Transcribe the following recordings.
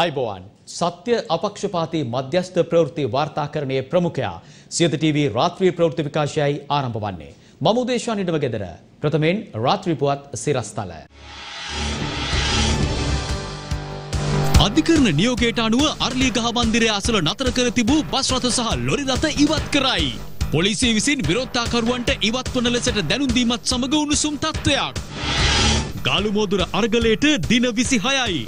ආයිබෝවන් සත්‍ය අපක්ෂපාතී මධ්‍යස්ථ ප්‍රවෘත්ති වාර්තාකරණයේ ප්‍රමුඛයා සියත TV රාත්‍රී ප්‍රවෘත්ති විකාශයයි ආරම්භ වන්නේ. මම උදේශා නිඩම ගෙදර. ප්‍රථමයෙන් රාත්‍රී පුවත් සිරස්තල. අධිකරණ නියෝගයට අනුව අර්ලිගහ මන්දිරය අසල නතර කර තිබූ බස් රථ සහ ලොරි රථ ඉවත් කරයි. පොලිසිය විසින් විරෝධතාකරුවන්ට ඉවත් වන ලෙසට දැනුම් දීමත් සමග උණුසුම් තත්ත්වයක්. ගාලුමෝදුර අර්ගලයට දින විසි හයයි.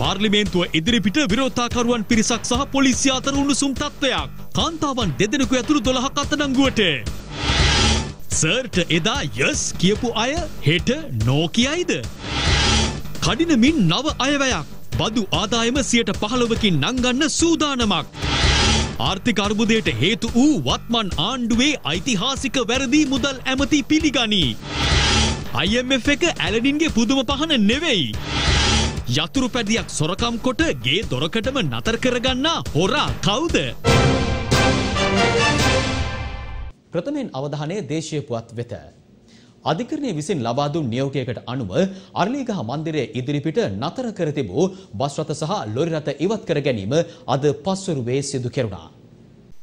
පාර්ලිමේන්තුව ඉදිරිපිට විරෝධතාකරුවන් පිරිසක් සහ පොලිසිය අතර උණුසුම් තත්ත්වයක්. කාන්තාවන් දෙදෙනෙකු ඇතුළු දොළහක් අතඩංගුවට. සර්ට එදා යස් කියපු අය හෙට නෝ කියයිද. කඩිනමින් නව අයවැයක් බදු ආදායම සියට පහළොවකින් නංගන්න සූදානමක්. ආර්ථික අර්බුදයට හේතු වූ වත්මන් ආණ්ඩුවේ ඓතිහාසික වැරදි මුදල් ඇමති පිළිගනී. IMF එක ඇලඩින්ගේ පුදුම පහන නෙවෙයි. යතුරු පැදියක් සොරකම් කොට ගේ දොරකටම නතර කරගන්නා හොරා කවුද? ප්‍රථමයෙන් අවධානය දේශීය පුවත් වෙත. අධිකරණය විසින් ලබා දුන් නියෝගයකට අනුව අරලිගහ මන්දිරය ඉදිරිපිට නතර කර තිබූ බස් රථ සහ ලොරි රථ ඉවත් කර ගැනීම අද පස්වරුවේ සිදු කෙරුණා.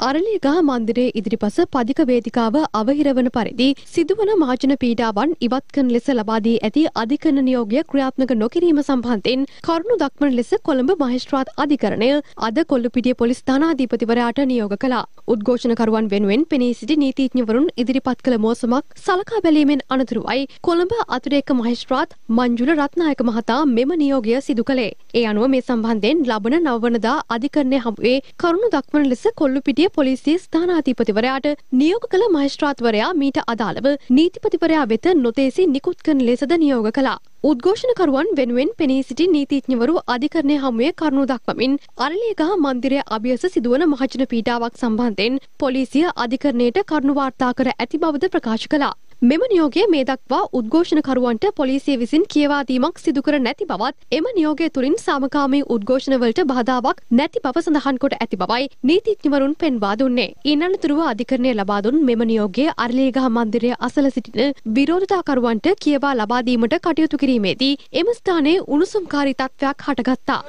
අරලිගහ මන්දිරයේ ඉදිරිපස පදික වේදිකාව අවහිරවන පරිදි සිදුවන මාජන පීඩාවන් ඉවත් කරන ලෙස ලබා දී ඇති අධිකරණ නියෝගය ක්‍රියාත්මක නොකිරීම සම්බන්ධයෙන් කරුණු දක්වන ලෙස කොළඹ මහේස්ත්‍රාත් අධිකරණය අද කොල්ලුපිටිය පොලිස් ස්ථානාධිපතිවරයාට නියෝග කළා. උද්ඝෝෂණකරුවන් වෙනුවෙන් පෙනී සිටි නීතිඥවරුන් ඉදිරිපත් කළ මෝසමක් සලකා බැලීමෙන් අනතුරුවයි කොළඹ අතිරේක මහේස්ත්‍රාත් මංජුල රත්නායක මහතා මෙම නියෝගය සිදු කළේ. ඒ අනුව මේ සම්බන්ධයෙන් ලබන නවවනදා අධිකරණය හමුවේ කරුණු දක්වන ලෙස කොල්ලුපිටිය පොලිසිය ස්ථානාධිපතිවරයාට නියෝග කළ මහේස්ත්‍රාත්වරයා මීට අදාළව නීතිපතිවරයා වෙත නොතේසි නිකුත් කරන ලෙසද නියෝග කළා. උද්ඝෝෂණකරුවන් වෙනුවෙන් පෙනී සිටි නීතිඥවරු අධිකරණය හමුවේ කරුණු දක්වමින් අරලියගහ මන්දිරය අභියස සිදුවන මහජන පීඩාවක් සම්බන්ධයෙන් පොලිසිය අධිකරණයට කරුණු වාර්තා කර ඇති බවද ප්‍රකාශ කළා. මෙම නියෝගය මේ දක්වා උද්ඝෝෂණකරුවන්ට පොලිසිය විසින් කියවාදීමක් සිදුකර නැති බවත් එම නියෝගය තුළින් සාමකාමී උද්ඝෝෂණවලට බාධාවක් නැති බව සඳහන් කොට ඇති බවයි නීතිඥවරුන් පෙන්වා දුන්නේ. ඉන් අනතුරුව අධිකරණය ලබා දුන් මෙම නියෝගය අරලියගහ මන්දිරය අසල සිටින විරෝධතාකරුවන්ට කියවා ලබා දීමට කටයුතු කිරීමේදී එම ස්ථානයේ උණුසුම්කාරී තත්ත්වයක් හටගත්තා.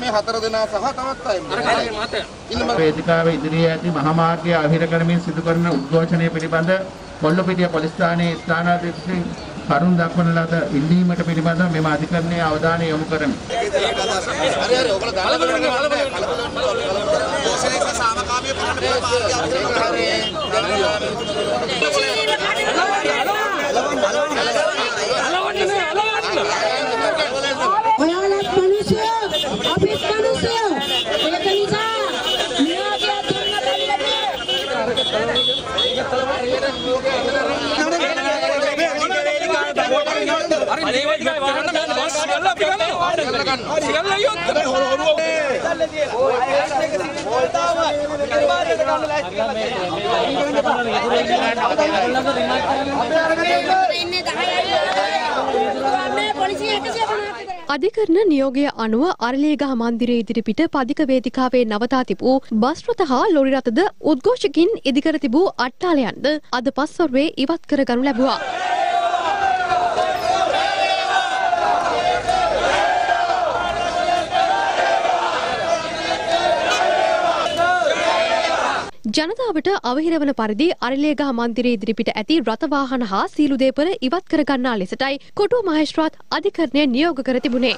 මේ හතර දෙනා සහ තවත් අය වේදිකාවේ ඉදිරියේ ඇති මහා මාර්ගය අහිර කරමින් සිදු කරන උද්ඝෝෂණය පිළිබඳ කොල්ලපිටිය පොලිස් ස්ථානයේ ස්ථානාධිපතින් කරුණ දක්වන ලද ඉල්ලීමට පිළිබඳව මෙම අධිකරණයේ අවධානය යොමු කරමි. හරි හරි ඔයගොල්ලෝ කලබල වෙන්න කලබල වෙන්න කලබල සාමකාමී ඔයාලත් මිනිස්සු අපිත් මිනිස්සු ඒක නිසා නියෝගය දුන්න බැරිද ඉන්නේ 10යි මේ පොලිසිය 150 අධිකරණ නියෝගය අනුව අරලේගහ මන්දිරය ඉදිරිපිට පදික වේදිකාවේ නවතා තිබූ බස් රථ හා ලොරි රථද උද්ඝෝෂකින් ඉදිකර තිබූ අට්ටාලයන්ද අද පස්වරුවේ ඉවත් කරගනු ලැබුවා. ජනතාවට අවහිරවන පරිදි අරලේගහ මන්දිරයේ ඉදිරිපිට ඇති රථවාහන හා සීලු දේපල ඉවත් කරගන්නා ලෙසටයි කොටුව මහේස්ත්‍රාත් අධිකරණය නියෝග කර තිබුණේ.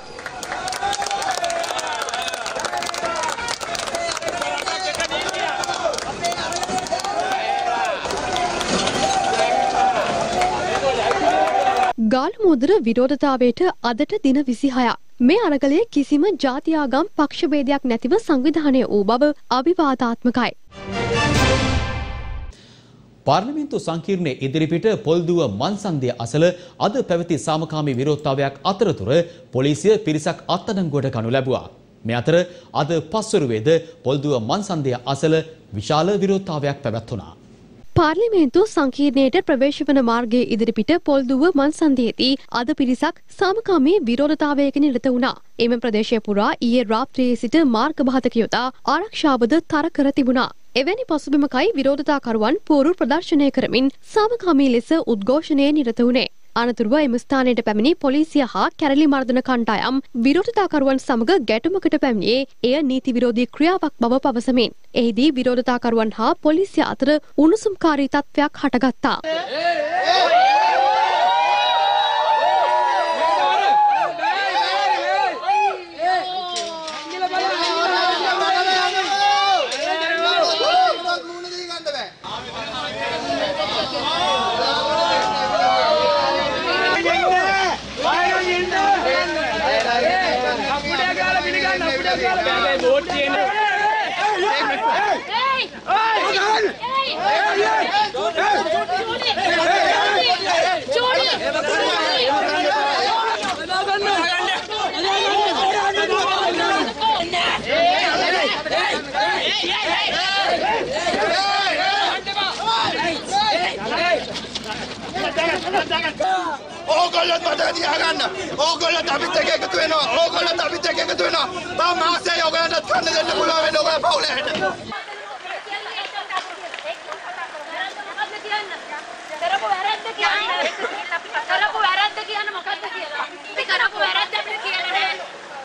ගාල්මුදර විරෝධතාවයට අදට දින විසිහයක්. මේ අරගලයේ කිසිම ජාතියාගම් පක්ෂවේදයක් නැතිව සංවිධානය වූ බව අවිවාදාත්මකයි. පාර්ලිමේන්තු සංකීර්ණයේ ඉදිරිපිට පොල්දුව මන්සන්දිය අසල අද පැවති සාමකාමී විරෝධතාවයක් අතරතුර පොලිසිය පිරිසක් අත්අඩංගුවට ගනු ලැබුවා. මේ අතර අද පස්වරුවේද පොල්දුව මන්සන්දිය අසල විශාල විරෝධතාවයක් පැවැත්වුණා. පාර්ලිමේන්තු සංකීර්ණයට ප්‍රවේශ වන මාර්ගයේ ඉදිරිපිට පොල්දුව මන්සන්දියේදී අද පිරිසක් සාමකාමී විරෝධතාවයක නිරත වුණා. එම ප්‍රදේශය පුරා ඊයේ රාත්‍රියේ සිට මාර්ග බහතක යොදා ආරක්ෂාවද තර කර තිබුණා. එවැනි පසුබිමකයි විරෝධතාකරුවන් පෝරු ප්‍රදර්ශනය කරමින් සාමකාමී ලෙස උද්ඝෝෂණයේ නිරත වුණේ. අනතුරුව එම ස්ථානයට පැමිණි පොලිසිය හා කැරලි මර්දන කණ්ඩායම් විරෝධතාකරුවන් සමග ගැටුමකට පැමිණියේ එය නීති විරෝධී ක්‍රියාවක් බව පවසමින්. එහිදී විරෝධතාකරුවන් හා පොලිසිය අතර උණුසුම්කාරී තත්ත්වයක් හටගත්තා. ඕගොල්ලොත් මතක තියාගන්න. ඕගොල්ලොත් අපිත් එක්ක එකතු වෙනවා. ඕගොල්ලොත් අපිත් එක්ක එකතු වෙනවා. තව මාසෙයි ඔයගලන්ටත් කන්න දෙන්න පුළුවන් වෙන්නේ ඔයගොල්ලෝ පවුලේ හැට. කරපු වැරද්ද කියන්න කරපු වැරද්ද කියන්න මොකක්ද කියලා අපි කරපු වැරද්ද අපිට කියලා නෑ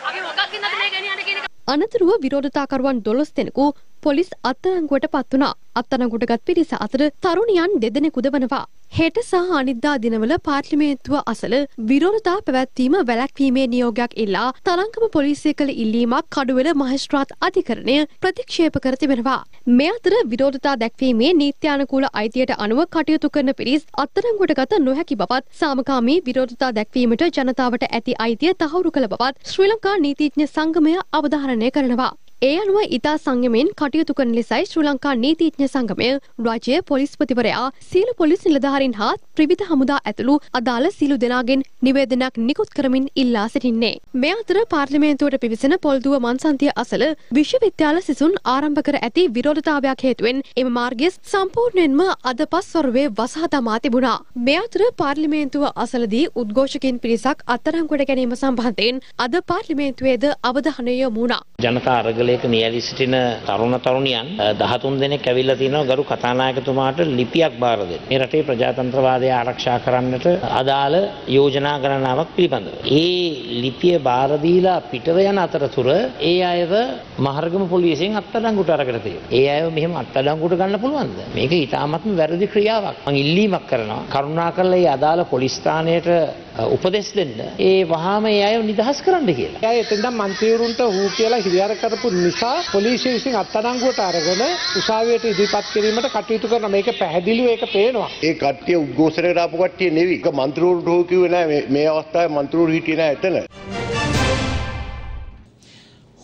අපි මොකක් ඉන්නද මේ ගෙනියන්න කියන එක අනතුරුව විරෝධතාකරුවන් දොළොස් දෙනෙකු පොලිස් අත්අඩංගුවට පත් වුණා. අත්අඩංගුවටගත් පිරිස අතර තරුණියන් දෙදෙනෙකුද වනවා. හෙට සහ අනිද්දා දිනවල පාර්ලිමේන්තුව අසල විරෝධතා පැවැත්වීම වැළැක්වීමේ නියෝගයක් ඉල්ලා තරංගම පොලිසිය කළ ඉල්ලීමක් කඩුවෙල මහේස්ත්‍රාත් අධිකරණය ප්‍රතික්ෂේප කර තිබෙනවා. මේ අතර විරෝධතා දැක්වීමේ නීත්‍යානුකූල අයිතියට අනුව කටයුතු කරන පිරිස් අත්අඩංගුවට ගත නොහැකි බවත් සාමකාමී විරෝධතා දැක්වීමට ජනතාවට ඇති අයිතිය තහවුරු කළ බවත් ශ්‍රී ලංකා නීතිඥ සංගමය අවධාරණය කරනවා. ඒ අනුව ඉතා සංයමෙන් කටයුතු කරන ලෙසයි ශ්‍රී ලංකා නීතිඥ සංගමය රජය පොලිස්පතිවරයා සීල පොලිස් නිලධාරින් හා ත්‍රිවිධ හමුදා ඇතුළු අදාළ සිලු දෙනාගෙන් නිවේදනයක් නිකුත් කරමින් ඉල්ලා සිටින්නේ. මේ අතර පාර්ලිමේන්තුවට පිවිසෙන පොල්දුව මන්සන්තිය අසල විශ්වවිද්‍යාල සිසුන් ආරම්භ කර ඇති විරෝධතාවයක් හේතුවෙන් එම මාර්ගය සම්පූර්ණයෙන්ම අද පස් වරුවේ වසහ දමා තිබුණා. මේ අතර පාර්ලිමේන්තුව අසලදී උද්ඝෝෂකින් පිරිසක් අත්තරංගොඩ ගැනීම සම්බන්ධයෙන් අද පාර්ලිමේන්තුවේද අවධානය යොමුණා. ජනතා අරගලයක නියැලී සිටින තරුණ තරුණියන් දහතුන් දෙනෙක් ඇවිල්ලා තිනවා ගරු කතානායකතුමාට ලිපියක් බාර දෙන්න. මේ රටේ ප්‍රජාතන්ත්‍රවාදය ආරක්ෂා කරන්නට අදාළ යෝජනා ගණනාවක් පිළිබඳව. ඒ ලිපිය බාර දීලා පිටව යන අතරතුර ඒ අයව මහරගම පොලිසියෙන් අත්අඩංගුවට අරගෙන තියෙනවා. ඒ අයව මෙහෙම අත්අඩංගුවට ගන්න පුළුවන්ද? මේක ඊටාමත්ම වැරදි ක්‍රියාවක්. මම ඉල්ලීමක් කරනවා. කරුණාකරලා ඒ අදාළ පොලිස් ස්ථානයට උපදෙස් දෙන්න. ඒ වහාම ඒ අයව නිදහස් කරන්න කියලා. ඇය එතෙන්ද මන්තීවරුන්ට හූ කියලා හිරියාර කරපු නිසා පොලිසිය විසින් අත්අඩංගුවට අරගෙන උසාවියට ඉදිරිපත් කිරීමට කටයුතු කරන මේක පැහැදිලිව ඒක පේනවා. ඒ කට්ටිය උද්ඝෝෂණයට ආපු කට්ටිය නෙවෙයි. ඒක මන්ත්‍රීවරුන්ට හෝ කිව්වේ නෑ මේ- මේ අවස්ථාවේ මන්ත්‍රීවරු හිටියේ නෑ එතන.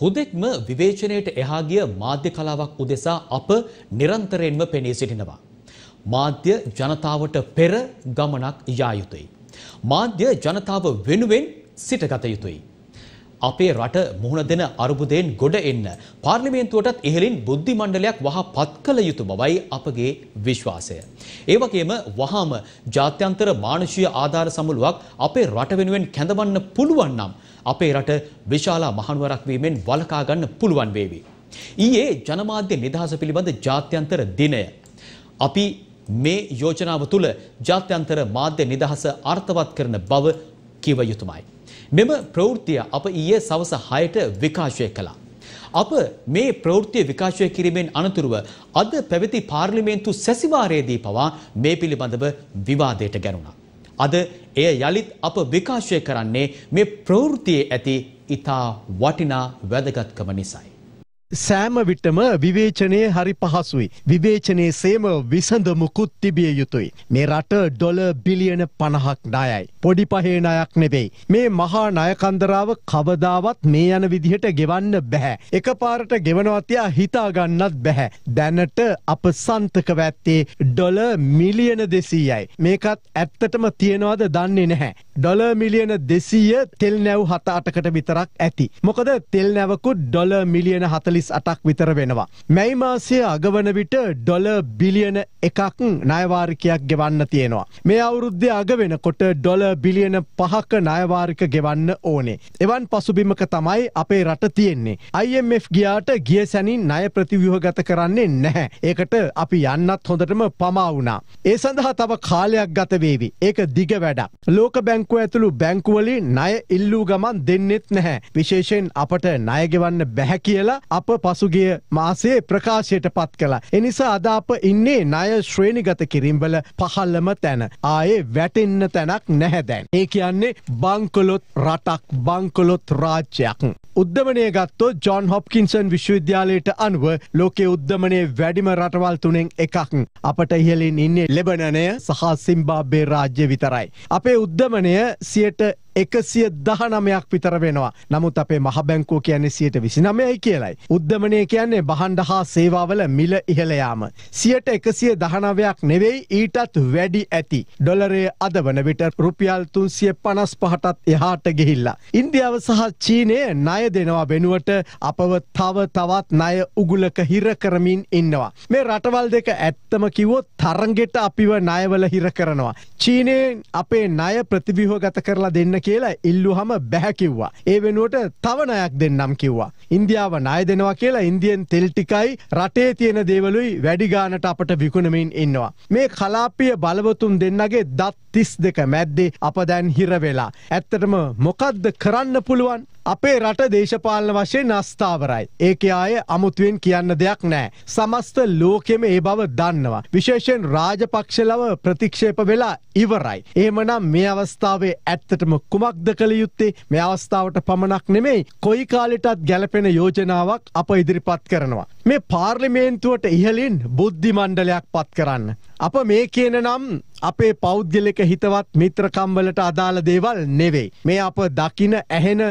හුදෙක්ම විවේචනයට එහා ගිය මාධ්‍ය කලාවක් උදෙසා අප නිරන්තරයෙන්ම පෙනී සිටිනවා. මාධ්‍ය ජනතාවට පෙර ගමනක් යා යුතුයි. මාධ්‍ය ජනතාව වෙනුවෙන් සිටගත යුතුයි. අපේ රට මුහුණ දෙන අරුබුදයෙන් ගොඩ එන්න පාර්ලිමේන්තුවටත් ඉහළින් බුද්ධි මණ්ඩලයක් වහ පත් කළ යුතු බවයි අපගේ විශ්වාසය. ඒ වගේම වහාම ජාත්‍යන්තර මානුෂීය ආධාර සමුළුවක් අපේ රට වෙනුවෙන් කැඳවන්න පුළුවන් නම් අපේ රට විශාලා මහනුවරක් වීමෙන් වළකා ගන්න පුළුවන් වේවි. ඊයේ ජනමාධ්‍ය නිදහස පිළිබඳ ජාත්‍යන්තර දිනය. අපි මේ යෝජනාව තුළ ජාත්‍යන්තර මාධ්‍ය නිදහස අර්ථවත් කරන බව කිව යුතුමයි. මෙම ප්‍රවෘත්තිය අප ඊයේ සවස 6ට විකාශය කළා. අප මේ ප්‍රවෘත්තිය විකාශය කිරීමෙන් අනතුරුව අද පැවති පාර්ලිමේන්තු සැසිවාරයේදී පවා මේ පිළිබඳව විවාදයට ගැනුණා. අද එය යළිත් අප විකාශය කරන්නේ මේ ප්‍රවෘත්තියේ ඇති ඊතා වටිනා වැදගත්කම නිසායි. සෑම විටම විවේචනය හරි පහසුයි. විවේචනයේ සේම විසඳමුකුත් තිබිය යුතුයි. මේ රට ඩොල බිලියන පණහක් ණයයි. පොඩි පහේ ණයක් නෙවෙයි. මේ මහා ණයකන්දරාව කවදාවත් මේ යන විදිහට ගෙවන්න බැහැ. එකපාරට ගෙවනවතියා හිතාගන්නත් බැහැ. දැනට අප සන්තක වැත්තේ ඩොල මිලියන දෙසීයයි. මේකත් ඇත්තටම තියෙනවද දන්නේ නැහැ. ඩොල මිලියන දෙසීය තෙල් නැව් හත අටකට විතරක් ඇති. මොකද තෙල් නැවකුත් ඩොල මිලියන හතලිස් අටක් විතර වෙනවා. මැයි මාසය අගවන විට ඩොල බිලියන එකක් නයවාරිකයක් ගෙවන්න තියෙනවා. මේ අවුරුද්ධ අග වෙනකොට ඩොල බිලියන පහක නයවාරික ගෙවන්න ඕනේ. එවන් පසුබිමක තමයි අපේ රට තියෙන්නේ. IMF ගියාට ගිය සැනින් ණය ප්‍රතිව්‍යුහගත කරන්නේ නැහැ. ඒකට අපි යන්නත් හොඳටම පමා වුණා. ඒ සඳහා තව කාලයක් ගත වේවි. ඒක දිග වැඩක්. ලෝක බැංකුව ඇතුළු බැංකුවලින් ණය ඉල්ලූ ගමන් දෙන්නෙත් නැහැ. විශේෂයෙන් අපට ණය ගෙවන්න බැහැ කියලා අප පසුගිය මාසයේ ප්‍රකාශයට පත් කළා. එනිසා අද අප ඉන්නේ ණය ශ්‍රේණිගත කිරීම්වල පහළම තැන. ආයේ වැටෙන්න තැනක් නැහැ දැන්. ඒ කියන්නේ බංකොලොත් රටක් බංකොලොත් රාජ්‍යයක්. උද්ධමනය ගත්තෝ ජොන් හොප්කින්සන් විශ්වවිද්‍යාලයට අනුව ලෝකේ උද්ධමනය වැඩිම රටවල් තුනෙන් එකක්. අපට ඉහලින් ඉන්නේ ලෙබනනය සහ සිම්බාබ්බේ රාජ්‍ය විතරයි. අපේ උද්ධමනය සියට එකසිය දහනමයක් විතර වෙනවා. නමුත් අපේ මහබැංකෝ කියන්නේ සියට විසිනමයයි කියලයි. උද්ධමනය කියන්නේ බහන්ඩ හා සේවාවල මිල ඉහළයාම. සියට එකසිය දහනවයක් නෙවෙයි ඊටත් වැඩි ඇති. ඩොලරේ අද වන විට රුපියල් තුන්සිය පනස් පහටත් එහාට ගෙහිල්ලා. ඉන්දියාව සහ චීනය ණය දෙනවා වෙනුවට අපව තව තවත් ණය උගුලක හිර කරමින් ඉන්නවා. මේ රටවල් දෙක ඇත්තම කිව්වොත් තරගෙට අපිව ණයවල හිර කරනවා. චීනයෙන් අපේ ණය ප්‍රතිවිහෝගත කරලා දෙන්න කියලා ඉල්ලුහම බැහැකිව්වා. ඒ වෙනුවට තවනයක් දෙන්නම් කිව්වා. ඉන්දියාව ණය දෙනවා කියලා ඉන්දියන් තෙල්ටිකයි රටේ තියෙන දේවලුයි වැඩිගානට අපට විකුණමින් ඉන්නවා. මේ කලාපිය බලවතුන් දෙන්නගේ දත් තිස් දෙක මැද්දේ අප දැන් හිරවෙලා. ඇත්තටම මොකක්ද කරන්න පුළුවන් අපේ රට දේශපාලන වශයෙන් අස්ථාවරයි. ඒක ආය අමුතුවෙන් කියන්න දෙයක් නෑ. සමස්ත ලෝකෙම ඒ බව දන්නවා. විශේෂෙන් රාජපක්ෂලව ප්‍රතික්ෂේප වෙලා ඉවරයි. එහෙමනම් මේ අවස්ථාවේ ඇත්තටම කුමක්ද කළ යුත්තේ මේ අවස්ථාවට පමණක් නෙමෙයි කොයි කාලෙටත් ගැලපෙන යෝජනාවක් අප ඉදිරිපත් කරනවා. මේ පාර්ලිමේන්තුවට ඉහලින් බුද්ධි මණ්ඩලයක් පත් කරන්න. අප මේ කියන නම් අපේ පෞද්ගලික හිතවත් මිත්‍රකම්වලට අදාළ දේවල් නෙවෙයි. මේ අප දකින ඇහෙන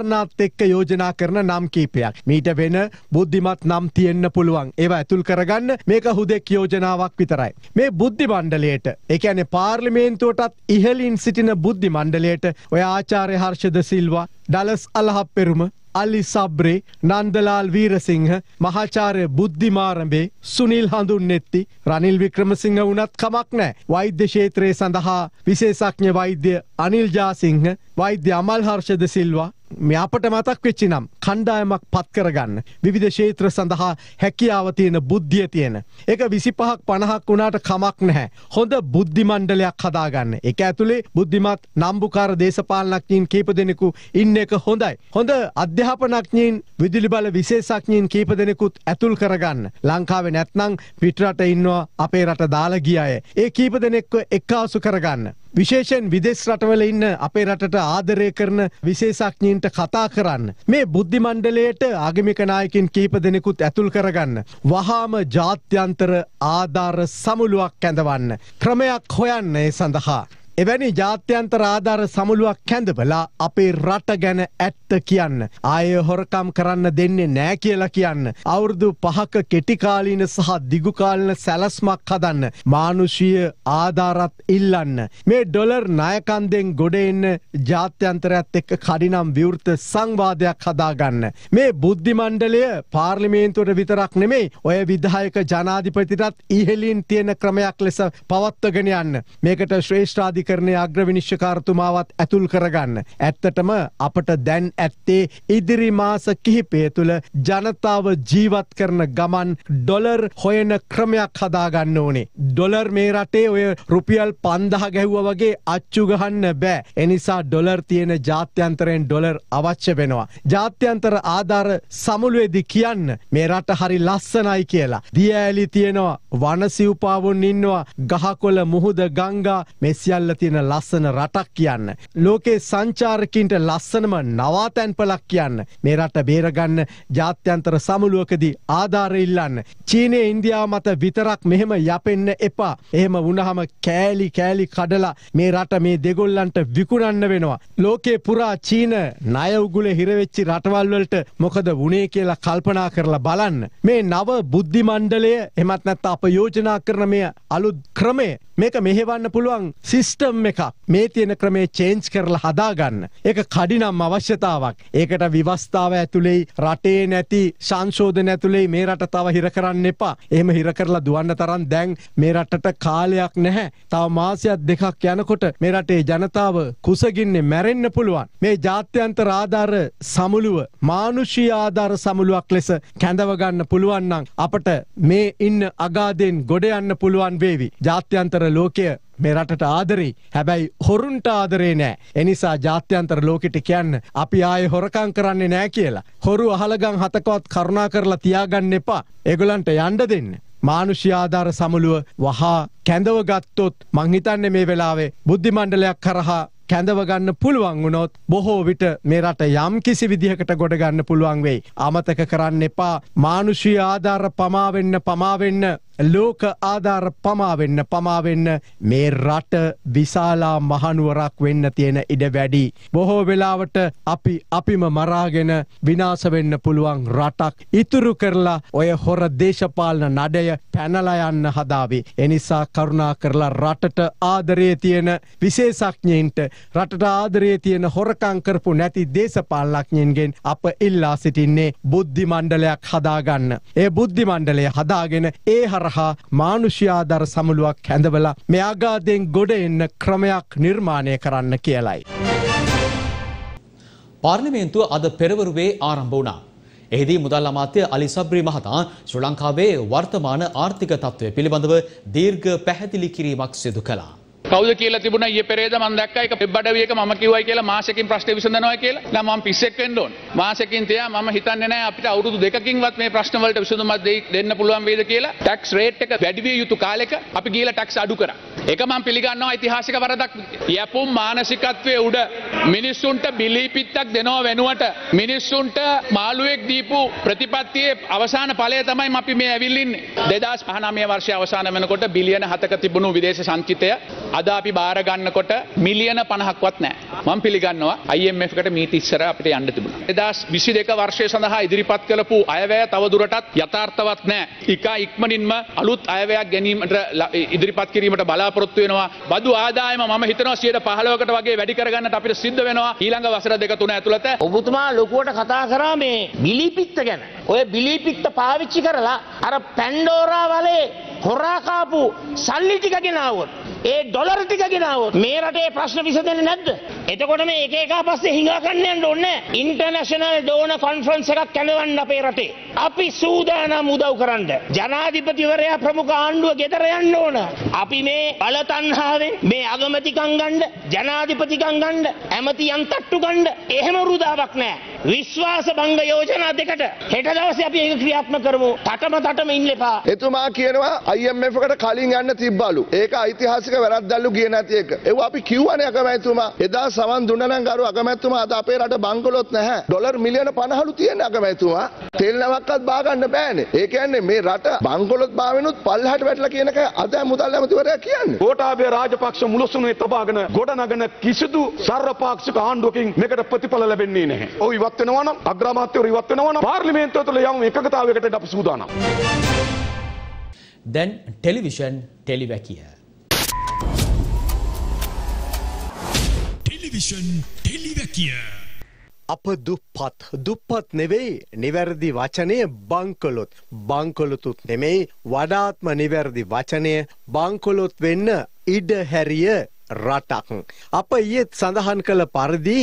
කාරණාත් එක්ක යෝජනා කරන නම් කීපයක්. මීට වෙන බුද්ධිමත් නම් තියෙන්න පුළුවන්. ඒවා ඇතුල් කරගන්න මේක හුදෙක් යෝජනාවක් විතරයි. මේ බුද්ධි මණ්ඩලයට ඒ කියන්නේ පාර්ලිමේන්තුවටත් ඉහලින් සිටින බුද්ධි මණ්ඩලයට ඔය ආචාර්ය හර්ෂද සිල්වා ඩලස් අලහප්පෙරුම අලි සබ්‍රේ නන්දලාල් වීරසිංහ මහාචාරය බුද්ධිමාරඹේ සුනිල් හඳුන් නෙත්ති රනිල් වික්‍රමසිංහ වනත් කමක් නෑ වෛද්‍ය ශේත්‍රයේ සඳහා විශේෂඥ වෛද්‍ය අනිල්ජාසිංහ වෛද්‍ය අමල් හර්ෂද සිල්වා මේ අපට මතක් වෙච්චි නම් කණ්ඩායමක් පත් කරගන්න විවිධ ශේත්‍ර සඳහා හැකියාව තියෙන බුද්ධිය තියෙන. එක විසි පහක් පණහක් වුණාට කමක් නැහැ. හොඳ බුද්ධි මණ්ඩලයක් හදාගන්න. එක ඇතුළේ බුද්ධිමත් නම්බුකාර දේශපාලනඥයින් කීප දෙනෙකු ඉන්න එක හොඳයි. හොඳ අධ්‍යාපනඥයින් විදුලි බල විශේෂඥයින් කීප දෙනෙකුත් ඇතුල් කරගන්න. ලංකාවේ නැත්නම් පිටරට ඉන්නවා අපේ රට දාලා ගිය අය. ඒ කීප දෙනෙක්ව එක්කාසු කරගන්න. විශේෂෙන් විදෙස් රටවල ඉන්න අපේ රටට ආදරය කරන විශේෂඥයින්ට කතා කරන්න. මේ බුද්ධි මණ්ඩලයට ආගමික නායකින් කීප දෙනෙකුත් ඇතුල් කරගන්න. වහාම ජාත්‍යන්තර ආධාර සමුළුවක් කැඳවන්න. ක්‍රමයක් හොයන්න ඒ සඳහා. එවැනි ජාත්‍යන්තර ආධාර සමුළුවක් කැඳවලා අපේ රට ගැන ඇත්ත කියන්න. ආය හොරකම් කරන්න දෙන්නේ නෑ කියලා කියන්න. අවුරුදු පහක කෙටිකාලීන සහ දිගුකාලන සැලස්මක් හදන්න. මානුෂීය ආධාරත් ඉල්ලන්න. මේ ඩොලර් නායකන්දෙන් ගොඩ එන්න ජාත්‍යන්තරයත් එක්ක කඩිනම් විවෘත සංවාදයක් හදාගන්න. මේ බුද්ධි මණ්ඩලය පාර්ලිමේන්තුවට විතරක් නෙමෙයි ඔය විදායක ජනාධිපතිටත් ඉහලින් තියෙන ක්‍රමයක් ලෙස පවත්වගෙන යන්න. මේකට ශ්‍රේෂ්ඨාධික කරණය අග්‍රවිනිශ්්‍යකාරතුමාවත් ඇතුල් කරගන්න. ඇත්තටම අපට දැන් ඇත්තේ ඉදිරි මාස කිහිපය තුළ ජනතාව ජීවත් කරන ගමන් ඩොලර් හොයන ක්‍රමයක් හදාගන්න ඕනේ. ඩොලර් මේ රටේ ඔය රුපියල් පන්දහ ගැහ්ව වගේ අච්චුගහන්න බෑ. එනිසා ඩොලර් තියෙන ජාත්‍යන්තරයෙන් ඩොලර් අවශ්‍ය වෙනවා. ජාත්‍යන්තර ආධාර සමුළුවේදි කියන්න මේ රට හරි ලස්සනයි කියලා. දිය ඇලි තියෙනවා වනසිව්පාවුන් ඉන්නවා ගහකොල මුහුද ගංගා මෙසිියල්ල තියෙන ලස්සන රටක් කියන්න. ලෝකේ සංචාරකින්ට ලස්සනම නවාතැන්පලක් කියන්න. මේ රට බේරගන්න ජාත්‍යන්තර සමුළුවකදී ආධාර ඉල්ලන්න. චීනය ඉන්දියාව මත විතරක් මෙහෙම යපෙන්න එපා. එහෙම වුණහම කෑලි කෑලි කඩලා මේ රට මේ දෙගොල්ලන්ට විකුණන්න වෙනවා. ලෝකේ පුරා චීන නයඋගුල හිරවෙච්චි රටවල්වලට මොකද වනේ කියලා කල්පනා කරලා බලන්න. මේ නව බුද්ධි මණ්ඩලය එමත් නැත්ත අප යෝජනා කරන මේ අලුත් ක්‍රමය මේක මෙහෙවන්න පුළුවන් සිස්ට සිස්ටම් එක මේ තියෙන ක්‍රමේ චේන්ජ් කරලා හදාගන්න. ඒක කඩිනම් අවශ්‍යතාවක්. ඒකට විවස්ථාව ඇතුළේ රටේ නැති සංශෝධන ඇතුළේ මේ රට තව හිර කරන්න එපා. එහෙම හිර කරලා දුවන්න තරම් දැන් මේ රටට කාලයක් නැහැ. තව මාසයක් දෙකක් යනකොට මේ රටේ ජනතාව කුසගින්නේ මැරෙන්න පුළුවන්. මේ ජාත්‍යන්තර ආධාර සමුළුව මානුෂී ආධාර සමුළුවක් ලෙස කැඳව ගන්න පුළුවන් නම් අපට මේ ඉන්න අගාදෙන් ගොඩ යන්න පුළුවන් වේවි. ජාත්‍යන්තර ලෝකය මේ රටට ආදරේ හැබැයි හොරුන්ට ආදරේ නෑ එනිසා ජාත්‍යන්තර ලෝකෙට කියන්න අපි ආය හොරකං කරන්නේ නෑ කියලා. හොරු අහලගං හතකවත් කරුණා කරලා තියාගන්න එපා එගොලන්ට යන්ඩ දෙන්න. මානුෂ්‍යාධාර සමුළුව වහා කැඳව ගත්තොත් මංහිතන්න මේ වෙලාවේ බුද්ධිමණ්ඩලයක් කරහා කැඳවගන්න පුළුවන් වුණොත් බොහෝ විට මේ රට යම් කිසි විදිහකට ගොඩගන්න පුළුවන් වෙයි. අමතක කරන්න එපා මානුෂී ආධාර පමාවෙන්න පමාවෙන්න ලෝක ආධාර පමාවෙන්න පමාවෙන්න මේ රට විශාලා මහනුවරක් වෙන්න තියෙන ඉඩ වැඩි. බොහෝ වෙලාවට අපි අපිම මරාගෙන විනාස වෙන්න පුළුවන් රටක් ඉතුරු කරලා ඔය හොර දේශපාලන නඩය පැනලා යන්න හදාවේ. එනිසා කරුණා කරලා රටට ආදරයේ තියෙන විශේෂඥයින්ට රටට ආදරයේ තියෙන හොරකං කරපු නැති දේශපාලනඥයින්ගෙන් අප ඉල්ලා සිටින්නේ බුද්ධි මණ්ඩලයක් හදාගන්න. ඒ බුද්ධි මණ්ඩලය හදාගෙන ඒ හරහා මානුෂ්‍යාදර සමුළුවක් හැඳවලා මේ අගාදයෙන් ගොඩ එන්න ක්‍රමයක් නිර්මාණය කරන්න කියලයි. පාර්ලිමේන්තුව අද පෙරවරුවේ ආරම්භ වුණා. එහිදී මුදල් අමාත්‍ය අලි සබ්රි මහතා ශ්‍රී ලංකාවේ වර්තමාන ආර්ථික තත්ත්වය පිළිබඳව දීර්ඝ පැහැදිලි කිරීමක් සිදු කළා. කවුද කියලා තිබුණ ඊයේ පෙරේද මම දැක්කා ඒක වෙබ් අඩවියක මම කිව්වයි කියලා මාසෙකින් ප්‍රශ්න විසඳනවා කියලා. දැන් මම පිස්සෙක් වෙන්න ඕන. මාසෙකින් තියා මම හිතන්නේ නැහැ අපිට අවුරුදු දෙකකින්වත් මේ ප්‍රශ්න වලට විසඳුමක් දෙන්න පුළුවන් වේද කියලා. ටැක්ස් රේට් එක වැඩි විය යුතු කාලෙක අපි ගිහලා ටැක්ස් අඩු කරා. ඒක මම පිළිගන්නවා ඓතිහාසික වරදක්. යැපුම් මානසිකත්වයේ උඩ මිනිස්සුන්ට බිලී පිත්තක් දෙනව වෙනුවට මිනිස්සුන්ට මාළුවෙක් දීපු ප්‍රතිපත්තියේ අවසාන ඵලය තමයි අපි මේ ඇවිල්ලින්නේ. 2019 වර්ෂයේ අවසාන වෙනකොට බිලියන 7ක තිබුණු විදේශ සංචිතය අද අපි බාර ගන්නකොට මිලියන 50ක්වත් නැහැ. මම පිළිගන්නවා IMF කට මීට ඉස්සර අපිට යන්න තිබුණා. 2022 වර්ෂය සඳහා ඉදිරිපත් කළපු අයවැය තව දුරටත් යථාර්ථවත් නැහැ. ඉකා ඉක්මනින්ම අලුත් අයවැයක් ගැනීමට ඉදිරිපත් කිරීමට බලාපොරොත්තු වෙනවා. බදු ආදායම මම හිතනවා 15කට වගේ වැඩි කරගන්නට අපිට සිද්ධ වෙනවා ඊළඟ වසර දෙක තුන ඇතුළත. ඔබතුමා ලොකුවට කතා කරා මේ බිලිපිත්ත ගැන. ඔය බිලිපිත්ත පාවිච්චි කරලා අර පැන්ඩෝරා වලේ හොරාකාපු සල්ලි ටික ගෙනාවොත් ඒ ඩොලර් ටික ගෙනාවොත් මේ රටේ ප්‍රශ්න විසඳෙන්නේ නැද්ද? එතකොට මේ එක එක පස්සේ හිඟා ගන්න යන්න ඕනේ ඉන්ටර්නැෂනල් ඩෝන කොන්ෆරන්ස් එකක් කැඳවන්න අපේ රටේ. අපි සූදානම් උදව් කරන්න. ජනාධිපතිවරයා ප්‍රමුඛ ආණ්ඩුව ගෙදර යන්න ඕන. අපි මේ බල තණ්හාවෙන් මේ අගමැතිකම් ගන්න, ජනාධිපතිකම් ගන්න, ඇමතියන් තට්ටු ගන්න එහෙම රුදාවක් නැහැ. විශ්වාස භංග යෝජනා දෙකට හෙට දවසේ අපි ඒක ක්‍රියාත්මක කරමු. තටම තටම ඉන්න එපා. එතුමා කියනවා IMF එකට කලින් යන්න තිබ්බලු. ඒක ඓතිහාසික වැරද්දල්ලු ගියේ නැති එක. ඒව අපි කිව්වනේ අගමැතිතුමා. එදා සමන් දුන්න නම් ගරු අගමැතිතුමා අද අපේ රට බංකොලොත් නැහැ. ඩොලර් මිලියන 50ලු තියෙන අගමැතිතුමා. තෙල් නැවක්වත් බා ගන්න බෑනේ. ඒ කියන්නේ මේ රට බංකොලොත් බාවෙනුත් පල්ලහට වැටලා කියන එක අද මුදල් ඇමතිවරයා කියන්නේ. ගෝඨාභය රාජපක්ෂ මුලසුනේ තබාගෙන ගොඩනගන කිසිදු සර්වපාක්ෂික ආණ්ඩුවකින් මේකට ප්‍රතිඵල ලැබෙන්නේ නැහැ. ඔව් ඉවත් වෙනවා නම් අග්‍රාමාත්‍යවරු ඉවත් වෙනවා නම් පාර්ලිමේන්තුව තුළ යම් එකගතාවයකට අපි සූදානම්. දැන් ටෙලිවිෂන් ටෙලිවැකිය. ටෙලිවිෂන් ටෙලිවැකිය. අප දුප්පත් දුප්පත් නෙවෙයි නිවැරදි වචනය බංකොලොත් බංකොලොතුත් නෙමෙයි වඩාත්ම නිවැරදි වචනය බංකොලොත් වෙන්න ඉඩ හැරිය රටක්. අප ඊයේත් සඳහන් කළ පරිදි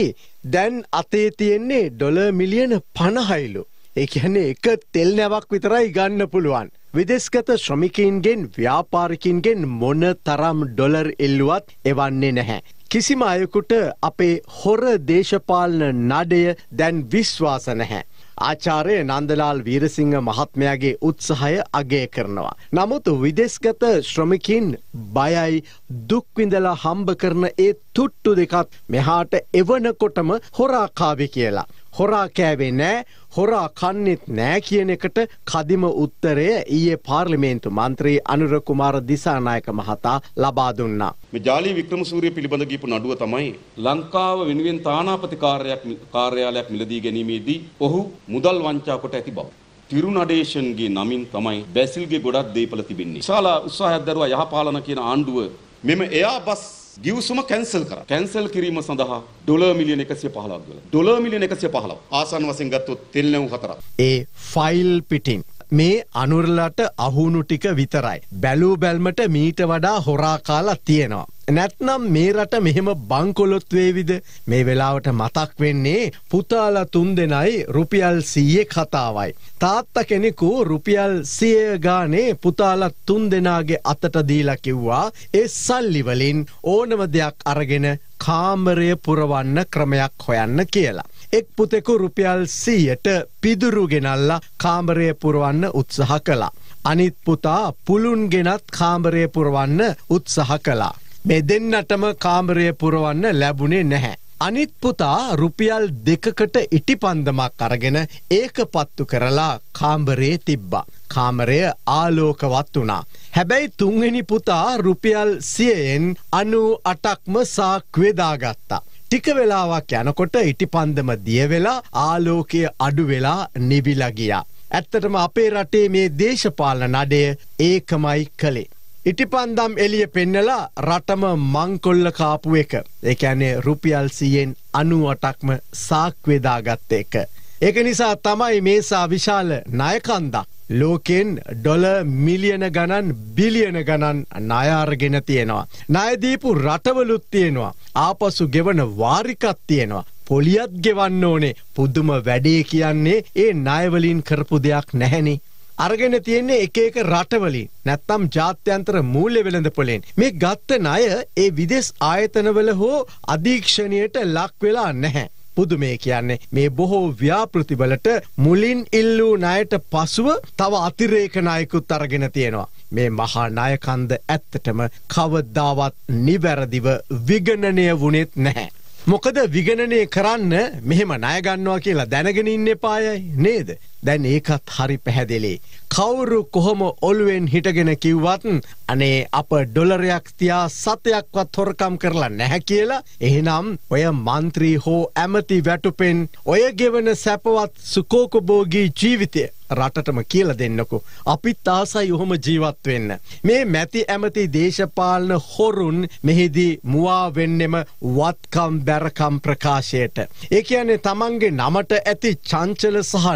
දැන් අතේ තියෙන්නේ ඩොල මිලියන පණහයිලු. ඒ කියන්නේ එක තෙල් නැවක් විතරයි ගන්න පුළුවන්. විදෙස්ගත ශ්‍රමිකයින්ගෙන් ව්‍යාපාරිකින්ගෙන් මොන තරම් ඩොලර් එල්ලුවත් එවන්නේ නැහැ. කිසිම අයකුට අපේ හොර දේශපාලන නඩය දැන් විශ්වාස නැහැ. ආචාරය නන්දලාල් වීරසිංහ මහත්මයාගේ උත්සාහය අගය කරනවා. නමුත් විදෙස්ගත ශ්‍රමිකින් බයයි දුක්විඳලා හම්බ කරන ඒ තුට්ටු දෙකත් මෙහාට එවනකොටම හොරාකාවි කියලා. හොරා කෑවේ නෑ හොරා කන්නෙත් නෑ කියන එකට කදිම උත්තරය ඊයේ පාර්ලිමේන්තු මන්ත්‍රී අනුර කුමාර දිසානායක මහතා ලබා දුන්නා. මේ ජාලී වික්‍රමසූරිය පිළිබඳ ගියපු නඩුව තමයි ලංකාව වෙනුවෙන් තානාපති කාර්යයක් කාර්යාලයක් මිලදී ගැනීමේදී ඔහු මුදල් වංචා කොට ඇති බව. තිරුනඩේෂන්ගේ නමින් තමයි බැසිල්ගේ ගොඩක් දේපල තිබෙන්නේ. විශාල උත්සාහයක් දරුවා යහපාලන කියන ආණ්ඩුව මෙම එයා බස් ගිවිසුම කැන්සල් කරා. කැන්සල් කිරීම සඳහා ඩොලර් මිලියන 115ක් ගලනවා. ඩොලර් මිලියන 115. ආසන්න වශයෙන් ගත්තොත් තෙල් නැව් හතරක්. ඒ ෆයිල් පිටින් මේ අනුරලට අහුණු ටික විතරයි. බැලූ බැල්මට මීට වඩා හොරා කාලා තියෙනවා. නැත්නම් මේ රට මෙහෙම බංකොලොත් වේවිද මේ වෙලාවට මතක් වෙන්නේ පුතාලා තුන් දෙනයි රුපියල් සීයේ කතාවයි. තාත්ත කෙනෙකු රුපියල් සිය ගානේ පුතාලා තුන් දෙනාගේ අතට දීලා කිව්වා ඒ සල්ලිවලින් ඕනම දෙයක් අරගෙන කාමරය පුරවන්න ක්‍රමයක් හොයන්න කියලා. එක් පුතෙකු රුපියල් සීයට පිදුරු ගෙනල්ලා කාමරය පුරවන්න උත්සාහ කළා. අනිත් පුතා පුළුන් ගෙනත් කාමරය පුරවන්න උත්සාහ කළා. මේ දෙන්නටම කාමරය පුරවන්න ලැබුණේ නැහැ. අනිත් පුතා රුපියල් දෙකකට ඉටිපන්දමක් අරගෙන ඒක පත්තු කරලා කාම්බරේ තිබ්බා. කාමරය ආලෝකවත් වුණා. හැබැයි තුන්වෙනි පුතා රුපියල් සියයෙන් අනු අටක්ම සාක්වේදාගත්තා. ටික වෙලාවක් යනකොට ඉටිපන්දම දියවෙලා ආලෝකය අඩු වෙලා නිවිලගියා. ඇත්තටම අපේ රටේ මේ දේශපාලන නඩය ඒකමයි කළේ. ඉටිපන්දම් එලිය පෙන්නලා රටම මංකොල්ල කාපු එක. එකැනේ රුපියල් සියෙන් අනුවටක්ම සාක්වේදාගත්ත එක. ඒක නිසා තමයි මේසා විශාල නයකන්දක්. ලෝකෙන් ඩොල මිලියන ගණන් බිලියන ගණන් නයාර්ගෙන තියෙනවා. නයදීපු රටවලුත් තියෙනවා. ආපසු ගෙවන වාරිකත් තියෙනවා. පොලියත් ගෙවන්න ඕනේ පුද්දුම වැඩේ කියන්නේ ඒ නයවලින් කරපු දෙයක් නැහැනි. අරගෙන තියෙන්නේ එක එක රටවලින් නැත්තම් ජාත්‍යන්තර මූල්‍ය වෙළඳ පොලෙන් මේ ගත්ත ණය ඒ විදෙස් ආයතනවල හෝ අධීක්ෂණයට ලක් වෙලා නැහැ. පුදුමේ කියන්නේ මේ බොහෝ ව්‍යාපෘතිවලට මුලින් ඉල්ලූ ණයට පසුව තව අතිරේක ණයකුත් අරගෙන තියෙනවා. මේ මහා ණයකන්ද ඇත්තටම කවදාවත් නිවැරදිව විගණනය වුණෙත් නැහැ. මොකද විගණනය කරන්න මෙහෙම ණයගන්නවා කියලා දැනගෙන ඉන්න එපායයි නේද? දැන් ඒකත් හරි පැහැදිලි. කවුරු කොහොම ඔළුවෙන් හිටගෙන කිව්වත් අනේ අප ඩොලරයක් තියා සතයක්වත් හොරකම් කරලා නැහැ කියලා එහෙනම් ඔය මන්ත්‍රී හෝ ඇමති වැටුපෙන් ඔය ගෙවන සැපවත් සුකෝකබෝගී ජීවිතය රටටම කියල දෙන්නකු. අපිත් ආසයි ඔහොම ජීවත් වෙන්න. මේ මැති ඇමති දේශපාලන හොරුන් මෙහිදී මුවා වෙන්නෙම වත්කම් බැරකම් ප්‍රකාශයට. ඒ කියන්නේ තමන්ගේ නමට ඇති චංචල සහ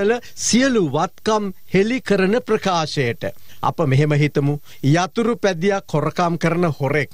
නිශ්චල සියලු වත්කම් හෙළි කරන ප්‍රකාශයට. අප මෙහෙම හිතමු යතුරු පැදියක් හොරකම් කරන හොරෙක්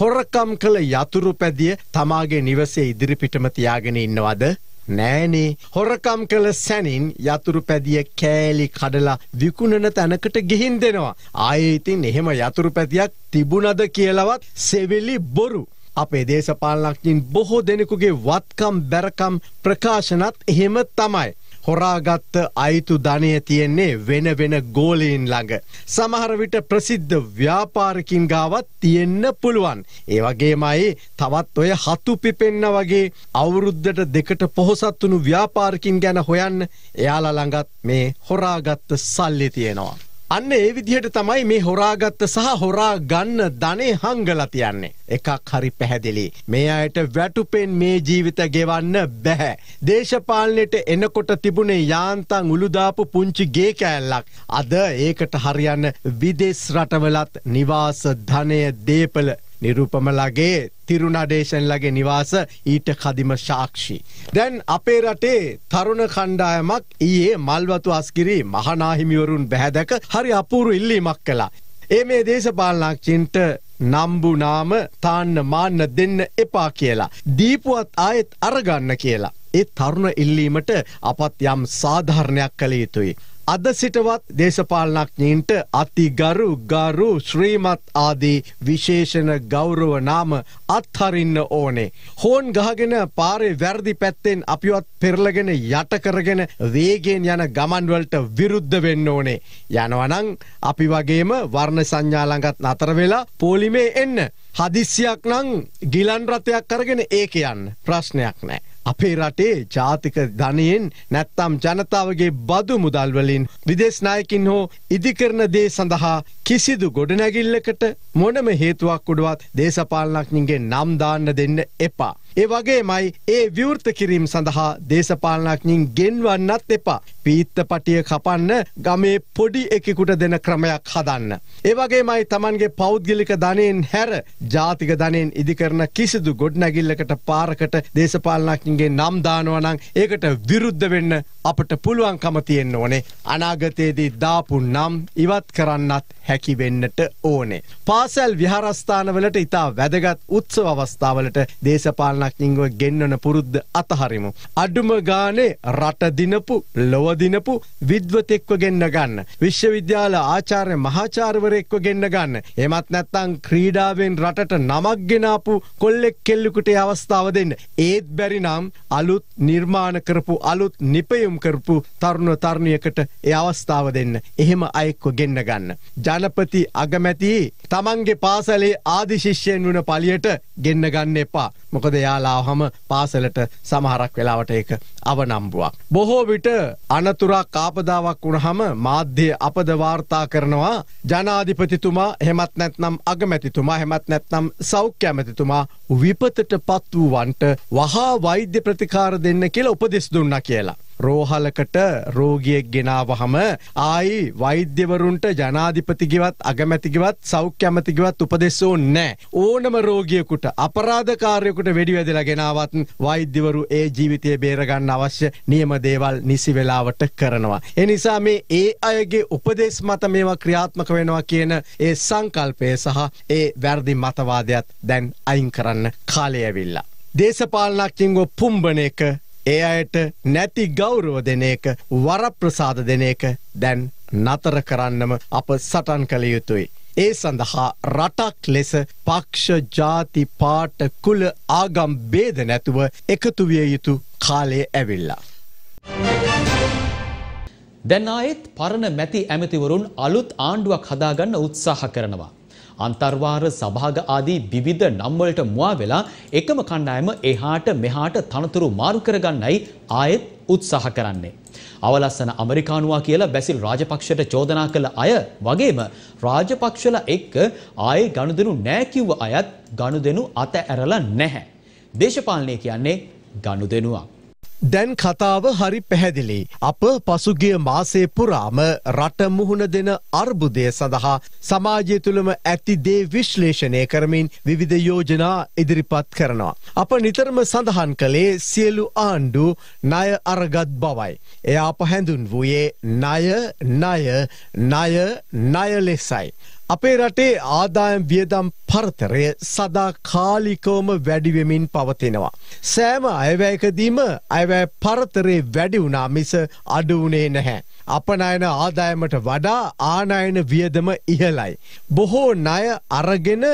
හොරකම් කළ යතුරු පැදිය තමාගේ නිවසේ ඉදිරිපිටම තියාගෙන ඉන්නවද නෑනේ හොරකම් කළ සැනින් යතුරු පැදිය කෑලි කඩලා විකුණන තැනකට ගිහින් දෙනවා. ආයඉතින් එහෙම යතුරු පැතියක් තිබුණද කියලවත් සෙවිලි බොරු. අපේ දේශපාලනක්ඥින් බොහෝ දෙනෙකුගේ වත්කම් බැරකම් ප්‍රකාශනත් එහෙම තමයි. හොරාගත්ත අයිතු ධනය තියෙන්නේ වෙන වෙන ගෝලීන් ළඟ. සමහරවිට ප්‍රසිද්ධ ව්‍යාපාරකින් ගාවත් තියෙන්න පුළුවන්. ඒවගේමයි තවත් ඔය හතු පිපෙන්න්න වගේ අවුරුද්ධට දෙකට පොහොසත්වනු ව්‍යාපාරකින් ගැන හොයන්න එයාලා ළඟත් මේ හොරාගත්ත සල්ලි තියෙනවා. අන්න ඒ විදිහට තමයි මේ හොරාගත්ත සහ හොරා ගන්න ධනේ හංගලා තියන්නේ. එකක් හරි පැහැදිලි. මේ අයට වැටුපෙන් මේ ජීවිත ගෙවන්න බැහැ. දේශපාලනයට එනකොට තිබුණේ යාන්තන් උළුදාපු පුංචි ගේ කෑල්ලක්. අද ඒකට හරියන්න විදෙස් රටවලත් නිවාස ධනය දේපල නිරුපමලගේ තිරුණඩේශන්ලගේ නිවාස ඊට කදිම ශාක්ෂි. දැන් අපේ රටේ තරුණ කණ්ඩායමක් ඊයේ මල්වතු අස්කිරි මහනාහිමිවරුන් බැහැදැක හරි අපූරු ඉල්ලීමක් කලා. ඒ මේ දේශපාලනක්චින්ට නම්බුනාම තාන්න මාන්න දෙන්න එපා කියලා. දීපුවත් ආයෙත් අරගන්න කියලා. ඒ තරුණ ඉල්ලීමට අපත් යම් සාධාරණයක් කළ යුතුයි. අද සිටවත් දේශපාලනඥීන්ට අතිගරු ගරු ශ්‍රීමත් ආදී විශේෂණ ගෞරව නාම අත්හරින්න ඕනේ. හෝන් ගහගෙන පාරේ වැරදි පැත්තෙන් අපිවත් පෙරලගෙන යට කරගෙන වේගෙන් යන ගමන්වලට විරුද්ධ වෙන්න ඕනේ. යනවනං අපි වගේම වර්ණ සංඥාලඟත් නතර වෙලා පෝලිමේ එන්න. හදිස්සියක් නං ගිලන් රථයක් කරගෙන ඒක යන්න ප්‍රශ්නයක් නෑ. අපේ රටේ ජාතික ධනයෙන් නැත්තම් ජනතාවගේ බදු මුදල්වලින් විදේශනායකින් හෝ ඉදිකරන දේ සඳහා කිසිදු ගොඩනැගිල්ලකට මොනම හේතුවක් උඩුවත් දේශපාලනඥින්ගේ නම් දාන්න දෙන්න එපා. ඒ වගේමයි ඒ විවෘත කිරීම සඳහා දේශපාලනඥයින් ගෙන්වන්නත් එපා. පීත්තපටිය කපන්න ගමේ පොඩි එකෙකුට දෙන ක්‍රමයක් හදන්න. ඒ වගේමයි තමන්ගේ පෞද්ගලික ධනයෙන් හැර ජාතික ධනයෙන් ඉදිකරන කිසිදු ගොඩනැගිල්ලකට පාරකට දේශපාලනඥයින්ගේ නම් දානවා නම් ඒකට විරුද්ධ වෙන්න අපට පුළුවන්කම තියෙන්න ඕනේ. අනාගතයේදී දාපු නම් ඉවත් කරන්නත් හැකි වෙන්නට ඕනේ. පාසැල් විහාරස්ථානවලට ඉතා වැදගත් උත්සව අවස්ථාවලට දේශපාලනඥයින්ව ගෙන්වන පුරුද්ද අතහරිමු. අඩුම ගානේ රට දිනපු ලොව දිනපු විද්වතෙක්ව ගෙන්න්න ගන්න. විශ්වවිද්‍යාල ආචාර්ය මහාචාර්වරයෙක්ව ගෙන්න්න ගන්න. එමත් නැත්තං ක්‍රීඩාවෙන් රටට නමක් ගෙනාපු කොල්ලෙක් කෙල්ලුකුට අවස්ථාව දෙන්න. ඒත් බැරි නම් අලුත් නිර්මාණ කරපු අලුත් නිපයුම් කරපු තරුණ තරුණයකට ඒ අවස්ථාව දෙන්න. එහෙම අයෙක්ව ගෙන්න්න ගන්න. ජනපති අගමැති තමන්ගේ පාසලේ ආදිශිෂ්‍යයෙන් වුණ පලියට ගෙන්න්න ගන්න එපා. මොකද යාලාහම පාසලට සමහරක් වෙලාවට ඒක අවනම්බුවක්. බොහෝ විට අනතුරක් කාපදාවක් වුණහම මාධ්‍ය අපද වාර්තා කරනවා ජනාධිපතිතුමා හෙමත් නැත්නම් අගමැතිතුමා හෙමත් නැත්නම් සෞඛ්‍ය ඇමතිතුමා විපතට පත් වූවන්ට වහා වෛද්‍ය ප්‍රතිකාර දෙන්න කියලා උපදෙස් දුන්න කියලා. රෝහලකට රෝගියෙක් ගෙනාවහම ආයි වෛද්‍යවරුන්ට ජනාධිපතිගවත් අගමැතිගවත් සෞඛ්‍යමතිගවත් උපදෙස්සෝ නෑ. ඕනම රෝගියකුට අපරාධකාරයකුට වෙඩි වැදිලා ගෙනාවත් වෛද්‍යවරු ඒ ජීවිතය බේරගන්න අවශ්‍ය නියම දේවල් නිසි වෙලාවට කරනවා. එනිසා මේ ඒ අයගේ උපදෙස් මත මේවා ක්‍රියාත්මක වෙනවා කියන ඒ සංකල්පය සහ ඒ වැරදි මතවාදයක් දැන් අයින් කරන්න කාලය ඇවිල්ලා. දේශපාලනක්කින්ගො පුම්බන එක ඒ අයට නැති ගෞරව දෙන එක වරප්‍රසාද දෙන එක දැන් නතර කරන්නම අප සටන් කළ යුතුයි. ඒ සඳහා රටක් ලෙස පක්ෂ ජාති පාට කුල ආගම් බේද නැතුව එකතු විය යුතු කාලය ඇවිල්ලා. දැන් ආයෙත් පරණ මැති ඇමතිවරුන් අලුත් ආණ්ඩුවක් හදාගන්න උත්සාහ කරනවා. අන්තර්වාර සභාග ආදී විවිධ නම්වලට මුවා වෙලා එකම කණ්ඩායම එහාට මෙහාට තනතුරු මාරු කරගන්නයි ආයෙත් උත්සාහ කරන්නේ. අවලස්සන අමරිකානුවා කියලා බැසිල් රාජපක්ෂට චෝදනා කළ අය වගේම රාජපක්ෂල එක්ක ආයේ ගනුදෙනු නෑ කිව්ව අයත් ගනුදෙනු අත ඇරලා නැහැ. දේශපාලනය කියන්නේ ගනුදෙනුවක්. දැන් කතාව හරි පැහැදිලි. අප පසුගිය මාසේ පුරාම රට මුහුණ දෙන අර්බුදය සඳහා සමාජය තුළම ඇති දේ විශ්ලේෂණය කරමින් විවිධ යෝජනා ඉදිරිපත් කරනවා. අප නිතරම සඳහන් කළේ සියලු ආණ්ඩු ණය අරගත් බවයි. එය අප හැඳුන් වූයේ ණය ණය ණය ණය ලෙසයි. අපේ රටේ ආදායම් වියදම් පරතරය සදා කාලිකෝම වැඩිවෙමින් පවතිනවා. සෑම අයවැයකදීම අයවැය පරතරේ වැඩි වුණා මිස අඩුවනේ නැහැ. අපනයන ආදායමට වඩා ආනයන වියදම ඉහලයි. බොහෝ ණය අරගෙන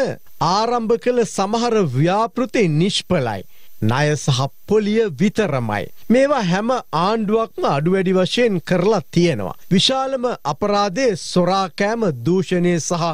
ආරම්භ කළ සමහර ව්‍යාපෘති නිෂ්පලයි. ණය සහ පොලිය විතරමයි. මේවා හැම ආණ්ඩුවක්ම අඩුවැඩි වශයෙන් කරලා තියෙනවා. විශාලම අපරාධේ සොරාකෑම දූෂණය සහ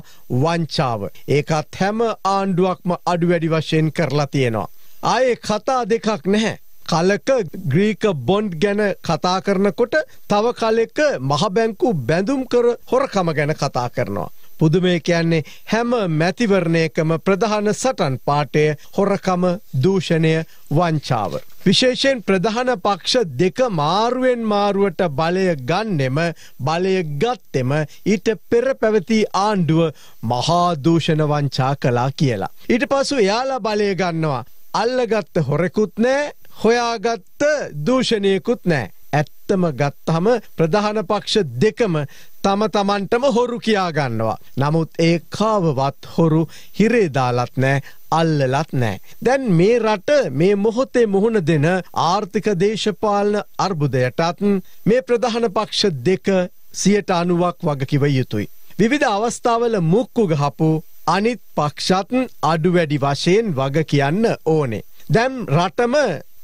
වංචාව. ඒකත් හැම ආණ්ඩුවක්ම අඩුවැඩි වශයෙන් කරලා තියෙනවා. ආයේ කතා දෙකක් නැහැ. කලක ග්‍රීක බොන්ඩ් ගැන කතා කරනකොට තව කලෙක මහබැංකු බැඳුම් කර හොරකම ගැන කතා කරනවා. පුදුමය කියන්නේ හැම මැතිවරණයකම ප්‍රධාන සටන් පාටය හොරකම දූෂණය වංචාව. විශේෂයෙන් ප්‍රධාන පක්ෂ දෙක මාරුවෙන් මාරුවට බලය ගන්නෙම බලය ගත්තෙම ඊට පෙර පැවති ආණ්ඩුව මහාදූෂණ වංචා කලා කියලා. ඊට පසු එයාලා බලය ගන්නවා. අල්ලගත්ත හොරෙකුත් නෑ හොයාගත්ත දූෂණයකුත් නෑ. ඇත්තම ගත්තහම ප්‍රධාන පක්ෂ දෙකම තම තමන්ටම හොරු කියා ගන්නවා. නමුත් ඒ කාවවත් හොරු හිරේදාලත් නෑ අල්ලලත් නෑ. දැන් මේ රට මේ මොහොතේ මුහුණ දෙන ආර්ථික දේශපාලන අර්බුදයටත් මේ ප්‍රධාන පක්ෂ දෙක සියට අනුවක් වගකිව යුතුයි. විවිධ අවස්ථාවල මුක්කු ගහපු අනිත් පක්ෂත් අඩු වැඩි වශයෙන් වග කියන්න ඕනේ. දැම් රටම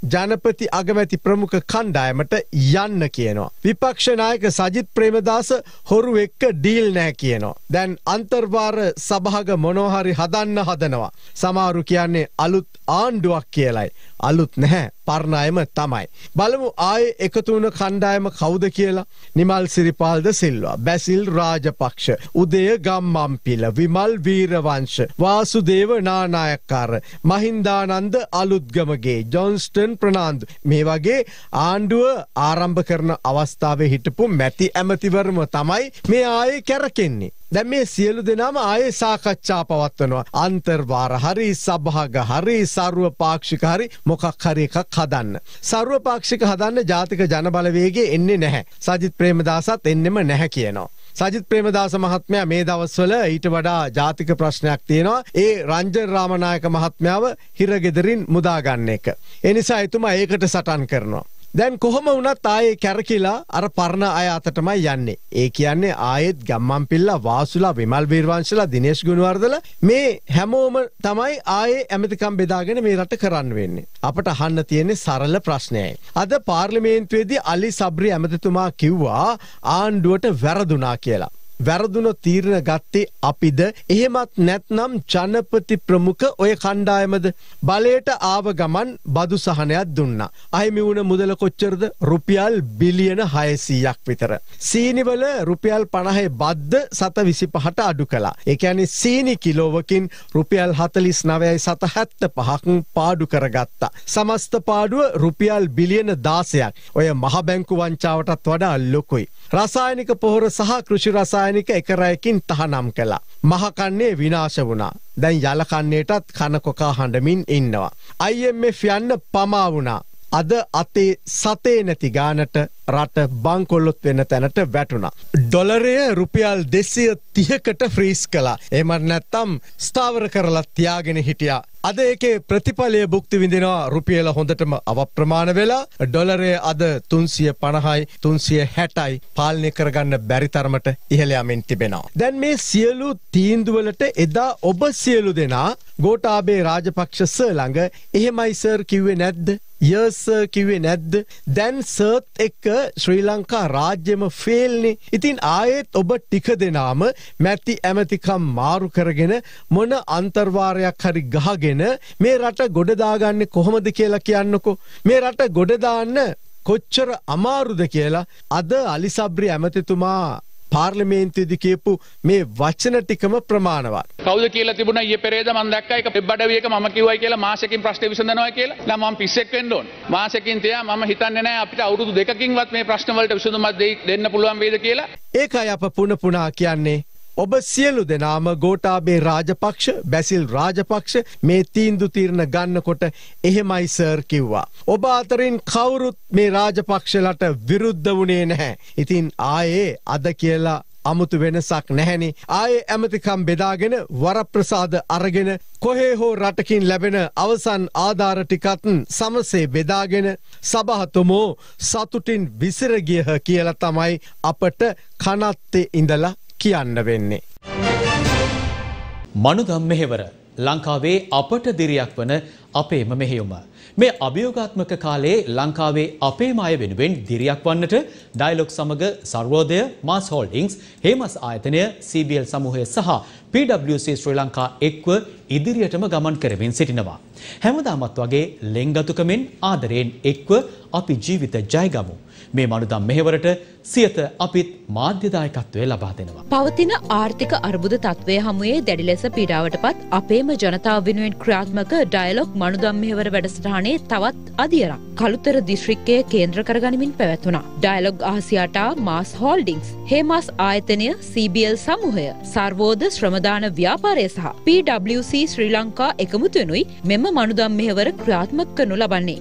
ජනපති අගමැති ප්‍රමුඛ කණ්ඩායමට යන්න කියනවා. විපක්ෂනායක සජිත් ප්‍රේමදාස හොරු එක්ක ඩීල් නෑ කියනවා. දැන් අන්තර්වාර සභාග මොනෝහරි හදන්න හදනවා. සමාරු කියන්නේ අලුත් ආණ්ඩුවක් කියලයි. අලුත් නැහැ පර්ණයම තමයි. බලමු ආය එකතුවන කණ්ඩායම කෞද කියලා නිමල් සිරිපාල්ද සිල්වා බැසිල් රාජපක්ෂ උදය ගම්මම්පිල විමල් වීරවංශ වාසුදේව නානායක්කාර මහින්දානන්ද අලුත්ගමගේ ජොන්ස්ටන් ප්‍රනාන්දු මේ වගේ ආණ්ඩුව ආරම්භ කරන අවස්ථාවේ හිටපු මැති ඇමතිවරම තමයි මේ ආයේ කැරකෙන්නේ. දැ මේ සියලු දෙනාම ආයේ සාකච්ඡා පවත්වනවා අන්තර්වාර හරි සභාග හරි සරුව පාක්ෂික හරි මොකක් හරි එකක් හදන්න. සරුව පාක්ෂික හදන්න ජාතික ජනබලවේගේ එන්නේ නැහැ. සජිත් ප්‍රේමදාසත් එන්නෙම නැහැ කියනවා. සජිත් ප්‍රේමදාස මහත්මයා මේ දවස්වල ඊට වඩා ජාතික ප්‍රශ්නයක් තියෙනවා ඒ රංජන් රාමනායක මහත්මාව හිරගෙදරින් මුදාගන්න එක. එනිසා එතුමා ඒකට සටන් කරනවා. දැන් කොහොම වනත් ආයේ කැරකිලා අර පරණ අය අතටමයි යන්නේ. ඒ කියන්නේ ආයෙත් ගම්මන් පිල්ලා වාසුලා විමල් වීරවංශලා දිනේශ් ගුණවර්ධන මේ හැමෝම තමයි ආයේ ඇමතිකම් බෙදාගෙන මේ රට කරන්න වෙන්නේ. අපට අහන්න තියෙන්නේ සරල ප්‍රශ්නයයි. අද පාර්ලිමේන්තුවේදී අලි සබ්රි ඇමතිතුමා කිව්වා ආණ්ඩුවට වැරදුනා කියලා. වැරදුන තීරණ ගත්තේ අපිද එහෙමත් නැත්නම් ජනපති ප්‍රමුඛ ඔය කණ්ඩායමද බලයට ආව ගමන් බදු සහනයක් දුන්නා. අහිමි වුණ මුදල කොච්චරද රුපියල් බිලියන හයසීයක් විතර. සීනිවල රුපියල් පණහේ බද්ධ සත විසි පහට අඩු කලා. එකැනි සීනි කිලෝවකින් රුපියල් හතලිස් නවයයි සත හැත්ත පහක් පාඩු කරගත්තා. සමස්ත පාඩුව රුපියල් බිලියන දාසයක් ඔය මහබැංකු වංචාවටත් වඩා ලොකුයි. රසායනික පොහොර සහ කෘෂි රසායනික එකරයකින් තහනම් කළා. මහකන්නේ විනාශ වුණා. දැන් යලකන්නේටත් කනකොකා හඬමින් ඉන්නවා. IMF යන්න පමා වුණා. අද අතේ සතේ නැති ගානට රට බංකොල්ලොත් වෙන තැනට වැටුණා. ඩොලරය රුපියල් දෙසිය තියකට ෆ්‍රීස් කලා එමත් නැත්තම් ස්ථාවර කරලත් තියාගෙන හිටියා. අද ඒකේ ප්‍රතිඵලය බුක්ති විඳෙනවා රුපියල හොඳටම අවප්‍රමාණ වෙලා ඩොලරය අද තුන්සිය පණහයි තුන්සිය හැටයි පාලනය කරගන්න බැරිතරමට ඉහළයාමෙන් තිබෙනවා. දැන් මේ සියලු තීන්දුවලට එදා ඔබ සියලු දෙනා ගෝටාබේ රාජපක්ෂ ස ළඟ එහෙමයි සර් කිව්වේ නැද්ද? යර්ස කිවේ නැද්ද? දැන් සර්ත් එක්ක ශ්‍රී ලංකා රාජ්‍යම ෆේල්නේ ඉතින් ආයෙත් ඔබ ටික දෙනාම මැති ඇමතිකම් මාරු කරගෙන මොන අන්තර්වාරයක් හරි ගහගෙන මේ රට ගොඩදාගන්නේ කොහොමද කියලා කියන්නකො. මේ රට ගොඩදාන්න කොච්චර අමාරුද කියලා අද අලිසබ්‍රි ඇමතිතුමා පාර්ලිමේන්තුවේදී කියපු මේ වචන ටිකම ප්‍රමාණවත්. කවුද කියලා තිබුණා ඊයේ පෙරේද මම දැක්කා ඒක වෙබ් අඩවියක මම කිව්වයි කියලා මාසෙකින් ප්‍රශ්න විසඳනවා කියලා. නම් මම පිස්සෙක් වෙන්න ඕන. මාසෙකින් තියා මම හිතන්නේ නැහැ අපිට අවුරුදු දෙකකින්වත් මේ ප්‍රශ්න වලට විසඳුමක් දෙන්න පුළුවන් වේද කියලා. ඒකයි අප පුන පුනා කියන්නේ ඔබ සියලු දෙනාම ගෝටාබේ රාජපක්ෂ බැසිල් රාජපක්ෂ මේ තීන්දු තීරණ ගන්නකොට එහෙමයි සර් කිව්වා. ඔබ අතරින් කවුරුත් මේ රාජපක්ෂලට විරුද්ධ වුණේ නැහැ. ඉතින් ආයේ අද කියලා අමුතු වෙනසක් නැහැනි. ආයේ ඇමතිකම් බෙදාගෙන වරප්‍රසාද අරගෙන කොහේ හෝ රටකින් ලැබෙන අවසන් ආධාර ටිකත් සමසේ බෙදාගෙන සභහතුමෝ සතුටින් විසිරගියහ කියලා තමයි අපට කනත්තේ ඉඳලා කියන්න වෙන්නේ. මනුදම් මෙහෙවර ලංකාවේ අපට දිරියක් වන අපේම මෙහෙයුම. මේ අභියෝගාත්මක කාලේ ලංකාවේ අපේම අය වෙනුවෙන් දිරියක් වන්නට ඩයිලොක් සමග සර්වෝදය මාස් හෝල්ඩිංස් හේමස් ආයතනය CBL සමූහය සහ PWC ශ්‍රී ලංකා එක්ව ඉදිරියටම ගමන් කරමින් සිටිනවා. හැමදාමත් වගේ ලෙංගතුකමෙන් ආදරයෙන් එක්ව අපි ජීවිත ජයගමු. මේ මනුදම් මෙහෙවරට සියත අපිත් මාධ්‍යදායකත්වය ලබා දෙනවා. පවතින ආර්ථික අර්බුද තත්ත්වය හමුවේ දැඩි ලෙස පීඩාවට පත් අපේම ජනතාව වෙනුවෙන් ක්‍රියාත්මක ඩයලොක් මනුදම් මෙහෙවර වැඩසටහනේ තවත් අදියරක් කළුතර දිශ්‍රික්කය කේන්ද්‍ර කරගනිමින් පැවැත්වුණා. ඩයලොග් ආසියාටා මාස් හෝල්ඩිංස් හේමස් ආයතනය CBL සමූහය සර්වෝධ ශ්‍රමදාන ව්‍යාපාරය සහ PWC ශ්‍රී ලංකා එකමුතුවෙනුයි මෙම මනුදම් මෙහෙවර ක්‍රියාත්මක කරනු ලබන්නේ.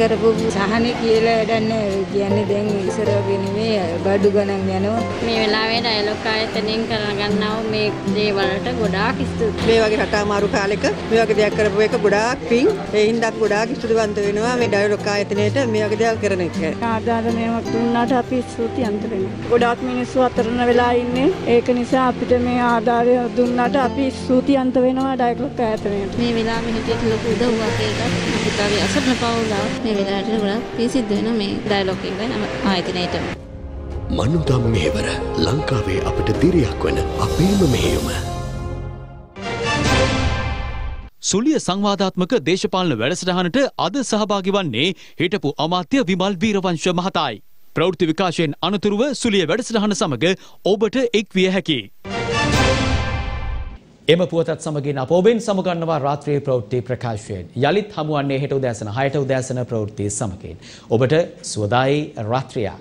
කරපු සහනේ කියලා වැඩන්නේ කියන්නේ දැන් ඉස්සර වගේ නෙමෙයි බඩු ගණන් යනවා. මේ වෙලාවේ ඩයලොග් ආයතනයෙන් කරගන්නා වූ මේ දේවල්ට ගොඩාක් ස්තුතියි. මේ වගේ රටා මාරු කාලෙක මේ වගේ දෙයක් කරපු එක ගොඩාක් පිං ඒ හින්දා ගොඩාක් ස්තුතිවන්ත වෙනවා මේ ඩයලොග් ආයතනයට මේ වගේ දෙයක් කරන එක. ආදානයක් දුන්නාට අපි ස්තුතිවන්ත වෙනවා. ගොඩාක් මිනිස්සු අතරන වෙලා ඉන්නේ. ඒක නිසා අපිට මේ ආධාරය දුන්නාට අපි ස්තුතිවන්ත වෙනවා ඩයලොග් ආයතනයට. මේ වෙලාවේ හිටියට ලොකු උදව්වක් ඒකත් අපිට අපි අසරණ පවුලා මේ වෙලාවට ගොඩාක් පිසිද්ධ වෙන මේ ඩයලොග් එක ආයතනයට. මනුදම් මෙහෙවර ලංකාවේ අපට දිරියක් වන අපේම මෙහෙයුම. සුලිය සංවාධාත්මක දේශපාලන වැඩසටහනට අද සහභාගි වන්නේ හිටපු අමාත්‍ය විමල් වීරවංශ මහතායි. ප්‍රවෘත්ති විකාශයෙන් අනතුරුව සුලිය වැඩසටහන සමග ඔබට එක් විය හැකි. එම පුවතත් සමගින් අප ඔබෙන් සමුගන්නවා රාත්‍රී ප්‍රවෘත්ති ප්‍රකාශයෙන්. යළිත් හමුවන්නේ හෙට උදෑසන 6ට උදෑසන ප්‍රවෘත්ති සමගින්. ඔබට සුවදායි රාත්‍රියක්.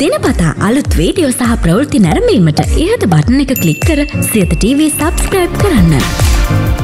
දිනපතා අලුත් වීඩියෝ සහ ප්‍රවෘත්ති නැරඹීමට ඉහත බටන එක ක්ලික් කර සියත TV සබස්ක්‍රයිබ් කරන්න.